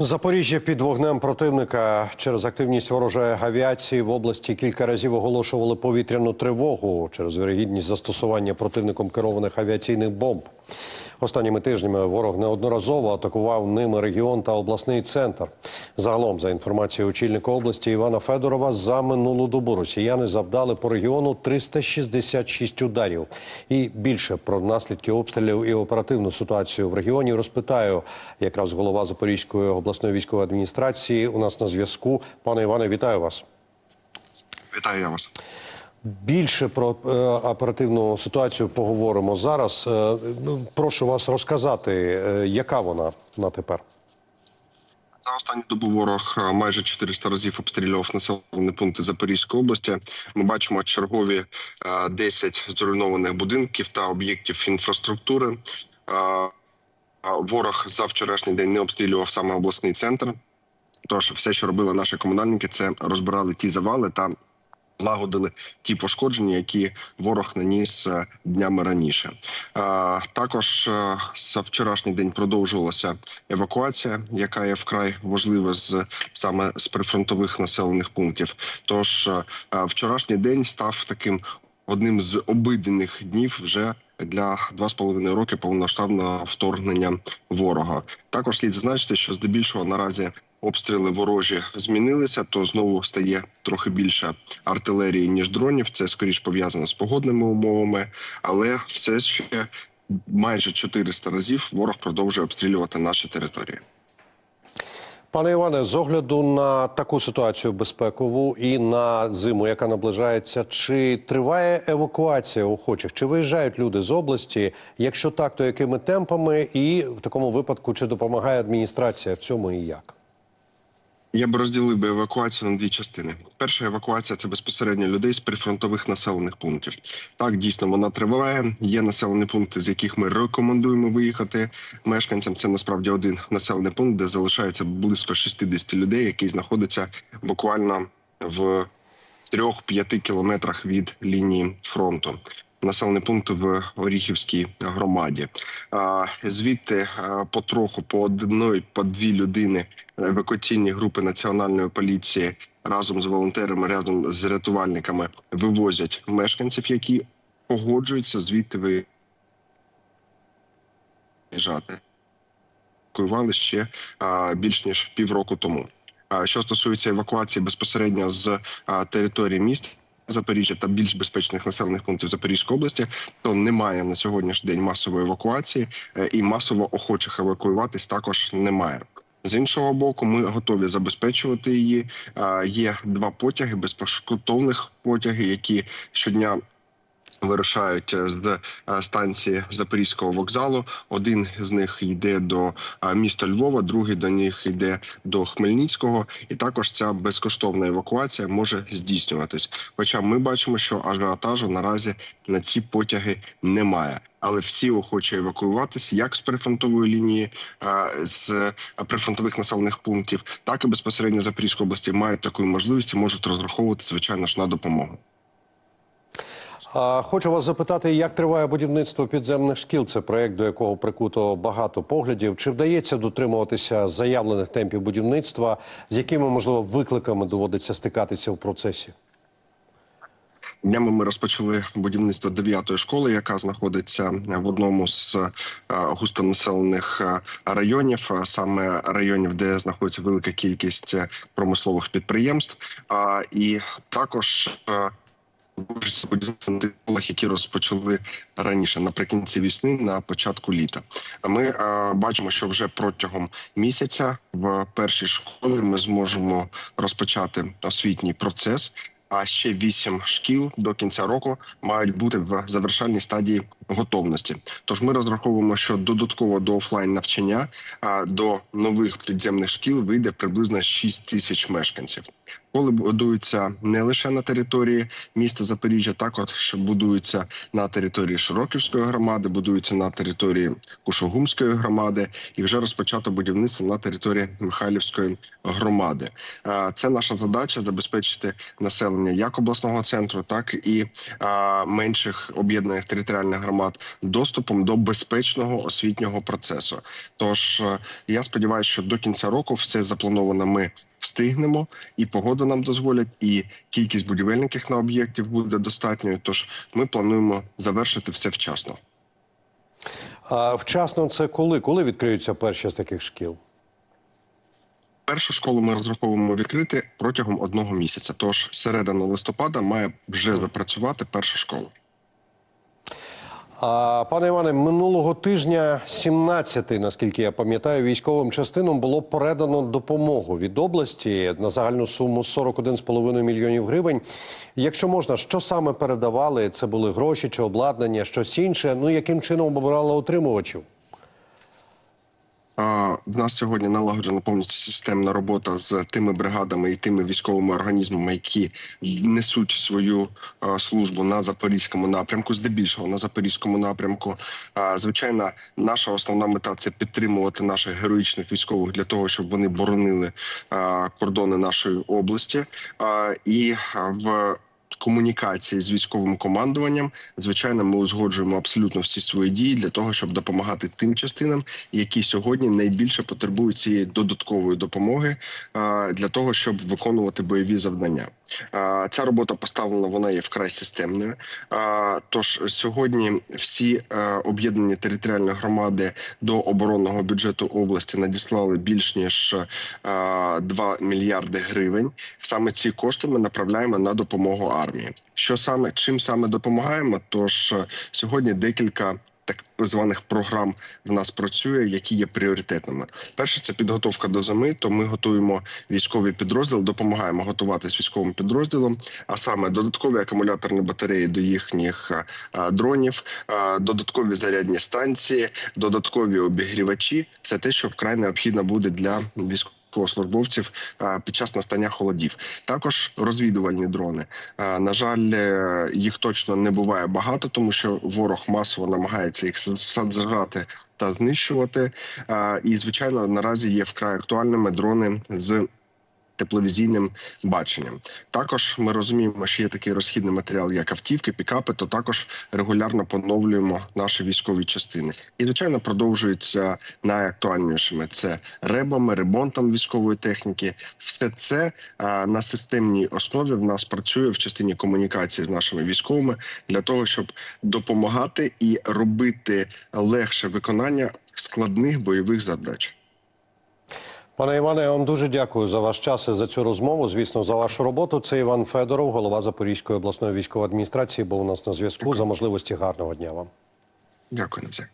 Запоріжжя під вогнем противника через активність ворожої авіації в області кілька разів оголошували повітряну тривогу через вірогідність застосування противником керованих авіаційних бомб. Останніми тижнями ворог неодноразово атакував ними регіон та обласний центр. Загалом, за інформацією очільника області Івана Федорова, за минулу добу росіяни завдали по регіону 366 ударів. І більше про наслідки обстрілів і оперативну ситуацію в регіоні розпитаю якраз голова Запорізької обласної військової адміністрації. У нас на зв'язку. Пане Іване, вітаю вас. Вітаю я вас. Більше про е, оперативну ситуацію поговоримо зараз. Е, ну, прошу вас розказати, е, яка вона на тепер. За останню добу ворог е, майже 400 разів обстрілював населені пункти Запорізької області. Ми бачимо чергові е, 10 зруйнованих будинків та об'єктів інфраструктури. Е, е, Ворог за вчорашній день не обстрілював саме обласний центр. Тож все, що робили наші комунальники, це розбирали ті завали та лагодили ті пошкодження, які ворог наніс е, днями раніше. Е, Також е, за вчорашній день продовжувалася евакуація, яка є вкрай важлива з саме з прифронтових населених пунктів. Тож вчорашній день став таким одним з обидених днів вже. Для два з половиною роки повноштабного вторгнення ворога також слід зазначити, що здебільшого наразі обстріли ворожі змінилися, то знову стає трохи більше артилерії ніж дронів. Це скоріш пов'язано з погодними умовами, але все ще майже 400 разів ворог продовжує обстрілювати наші території. Пане Іване, з огляду на таку ситуацію безпекову і на зиму, яка наближається, чи триває евакуація охочих? Чи виїжджають люди з області? Якщо так, то якими темпами? І в такому випадку чи допомагає адміністрація в цьому і як? Я б розділив би евакуацію на дві частини. Перша евакуація це безпосередньо людей з прифронтових населених пунктів. Так дійсно вона триває. Є населені пункти, з яких ми рекомендуємо виїхати мешканцям. Це насправді один населений пункт, де залишається близько 60 людей, який знаходиться буквально в 3-5 кілометрах від лінії фронту. Населений пункт в Оріхівській громаді. Звідти потроху по одної, по дві людини евакуаційні групи національної поліції разом з волонтерами, разом з рятувальниками вивозять мешканців, які погоджуються звідти виїжджати. Евакуювали ще більш ніж півроку тому. А що стосується евакуації безпосередньо з території міст. Запоріжжя та більш безпечних населених пунктів Запорізької області, то немає на сьогоднішній день масової евакуації е, і масово охочих евакуюватись також немає. З іншого боку, ми готові забезпечувати її. Е, Є два потяги безпошкотовних потяги, які щодня. Вирушають е, з е, станції Запорізького вокзалу. Один з них йде до е, міста Львова, другий до них йде до Хмельницького, і також ця безкоштовна евакуація може здійснюватись. Хоча ми бачимо, що ажіотажу наразі на ці потяги немає. Але всі охочі евакуюватися як з прифронтової лінії, з прифронтових населених пунктів, так і безпосередньо Запорізької області мають таку можливість і можуть розраховувати звичайно ж на допомогу. А хочу вас запитати, як триває будівництво підземних шкіл? Це проект, до якого прикуто багато поглядів. Чи вдається дотримуватися заявлених темпів будівництва? З якими можливо викликами доводиться стикатися в процесі? Днями ми розпочали будівництво дев'ятої школи, яка знаходиться в одному з е, густонаселених е, районів, е, саме районів, де знаходиться велика кількість промислових підприємств. І також будівництво на тих школах, які розпочали раніше наприкінці весни, на початку літа. Ми е, бачимо, що вже протягом місяця в першій школі ми зможемо розпочати освітній процес. А ще вісім шкіл до кінця року мають бути в завершальній стадії готовності. Тож ми розраховуємо, що додатково до офлайн навчання до нових підземних шкіл вийде приблизно 6 тисяч мешканців. Школи будуються не лише на території міста Запоріжжя, також будуються на території Широківської громади, будуються на території Кушогумської громади, і вже розпочато будівництво на території Михайлівської громади. Це наша задача забезпечити населення як обласного центру, так і менших об'єднаних територіальних громад доступом до безпечного освітнього процесу. Тож е, я сподіваюся, що до кінця року все заплановано. Ми встигнемо, і погода нам дозволять, і кількість будівельників на об'єктів буде достатньою. Тож ми плануємо завершити все вчасно. А вчасно це коли? Коли відкриються перші з таких шкіл? Першу школу ми розраховуємо відкрити протягом одного місяця. Тож середина листопада має вже запрацювати перша школа. Пане Іване, минулого тижня 17-й, наскільки я пам'ятаю, військовим частинам було передано допомогу від області на загальну суму 41,5 мільйонів гривень. Якщо можна, що саме передавали? Це були гроші чи обладнання, щось інше? Ну яким чином обирали отримувачів? В нас сьогодні налагоджена повністю системна робота з тими бригадами і тими військовими організмами, які несуть свою службу на запорізькому напрямку, здебільшого на запорізькому напрямку. Звичайно, наша основна мета це підтримувати наших героїчних військових для того, щоб вони боронили кордони нашої області. І в комунікації з військовим командуванням, звичайно, ми узгоджуємо абсолютно всі свої дії для того, щоб допомагати тим частинам, які сьогодні найбільше потребують цієї додаткової допомоги для того, щоб виконувати бойові завдання. Ця робота поставлена, вона є вкрай системною. Тож сьогодні всі е, об'єднані територіальні громади до оборонного бюджету області надіслали більш ніж е, 2 мільярди гривень. Саме ці кошти ми направляємо на допомогу армії. Що саме чим саме допомагаємо? Тож е, сьогодні декілька. Так званих програм в нас працює, які є пріоритетними. Перше це підготовка до зими. То ми готуємо військові підрозділи, допомагаємо готуватись військовим підрозділом, а саме додаткові акумуляторні батареї до їхніх а, а, дронів, додаткові зарядні станції, додаткові обігрівачі. Це те, що вкрай необхідно буде для військових. Військовослужбовців під час настання холодів, також розвідувальні дрони. На жаль, е, їх точно не буває багато, тому що ворог масово намагається їх саджати та знищувати. І звичайно, наразі є вкрай актуальними дрони з. Тепловізійним баченням також ми розуміємо, що є такий розхідний матеріал, як автівки, пікапи. То також регулярно поновлюємо наші військові частини. І звичайно продовжується найактуальнішими це ребами, ремонтом військової техніки. Все це а, на системній основі в нас працює в частині комунікації з нашими військовими для того, щоб допомагати і робити легше виконання складних бойових задач. Пане Іване, я вам дуже дякую за ваш час і за цю розмову. Звісно, за вашу роботу. Це Іван Федоров, голова Запорізької обласної військової адміністрації, був у нас на зв'язку. За можливості гарного дня вам. Дякую на це.